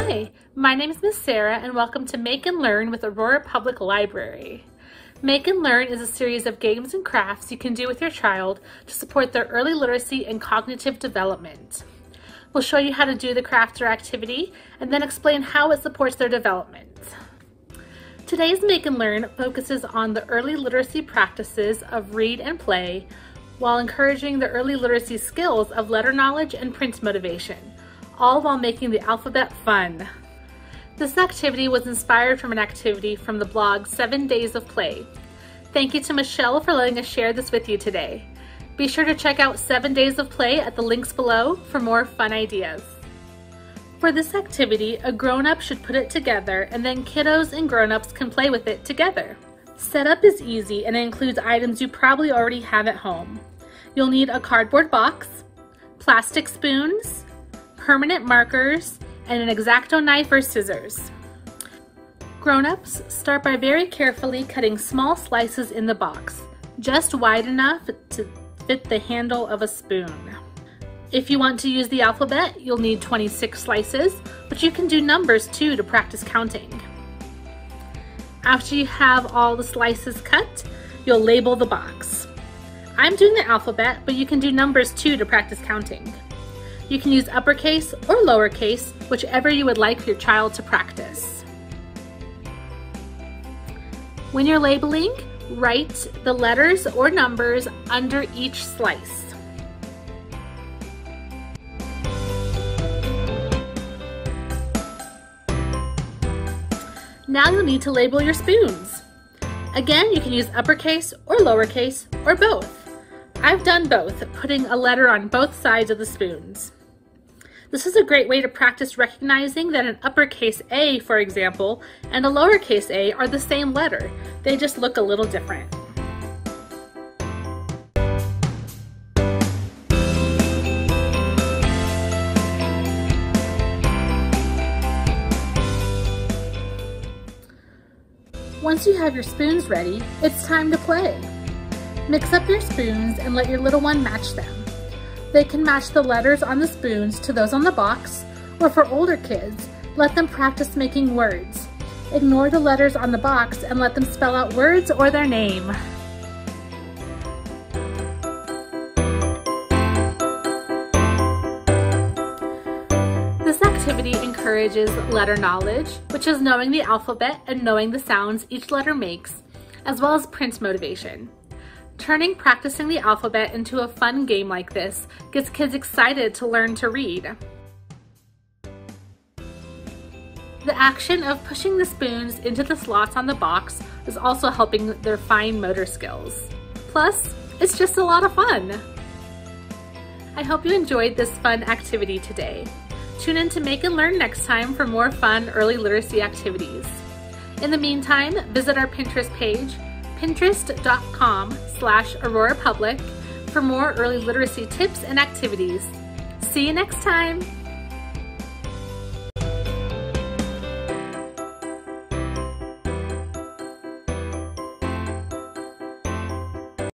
Hi, my name is Miss Sara and welcome to Make and Learn with Aurora Public Library. Make and Learn is a series of games and crafts you can do with your child to support their early literacy and cognitive development. We'll show you how to do the craft or activity and then explain how it supports their development. Today's Make and Learn focuses on the early literacy practices of read and play while encouraging the early literacy skills of letter knowledge and print motivation all while making the alphabet fun. This activity was inspired from an activity from the blog 7 Days of Play. Thank you to Michelle for letting us share this with you today. Be sure to check out 7 Days of Play at the links below for more fun ideas. For this activity, a grown-up should put it together and then kiddos and grown-ups can play with it together. Setup is easy and it includes items you probably already have at home. You'll need a cardboard box, plastic spoons, permanent markers, and an X-Acto knife or scissors. Grown-ups, start by very carefully cutting small slices in the box, just wide enough to fit the handle of a spoon. If you want to use the alphabet, you'll need 26 slices, but you can do numbers too to practice counting. After you have all the slices cut, you'll label the box. I'm doing the alphabet, but you can do numbers too to practice counting. You can use uppercase or lowercase, whichever you would like your child to practice. When you're labeling, write the letters or numbers under each slice. Now you'll need to label your spoons. Again, you can use uppercase or lowercase or both. I've done both, putting a letter on both sides of the spoons. This is a great way to practice recognizing that an uppercase A, for example, and a lowercase a are the same letter. They just look a little different. Once you have your spoons ready, it's time to play. Mix up your spoons and let your little one match them. They can match the letters on the spoons to those on the box, or for older kids, let them practice making words. Ignore the letters on the box and let them spell out words or their name. This activity encourages letter knowledge, which is knowing the alphabet and knowing the sounds each letter makes, as well as print motivation. Turning practicing the alphabet into a fun game like this gets kids excited to learn to read. The action of pushing the spoons into the slots on the box is also helping their fine motor skills. Plus, it's just a lot of fun. I hope you enjoyed this fun activity today. Tune in to Make and Learn next time for more fun early literacy activities. In the meantime, visit our Pinterest page pinterest.com slash Aurora Public for more early literacy tips and activities. See you next time!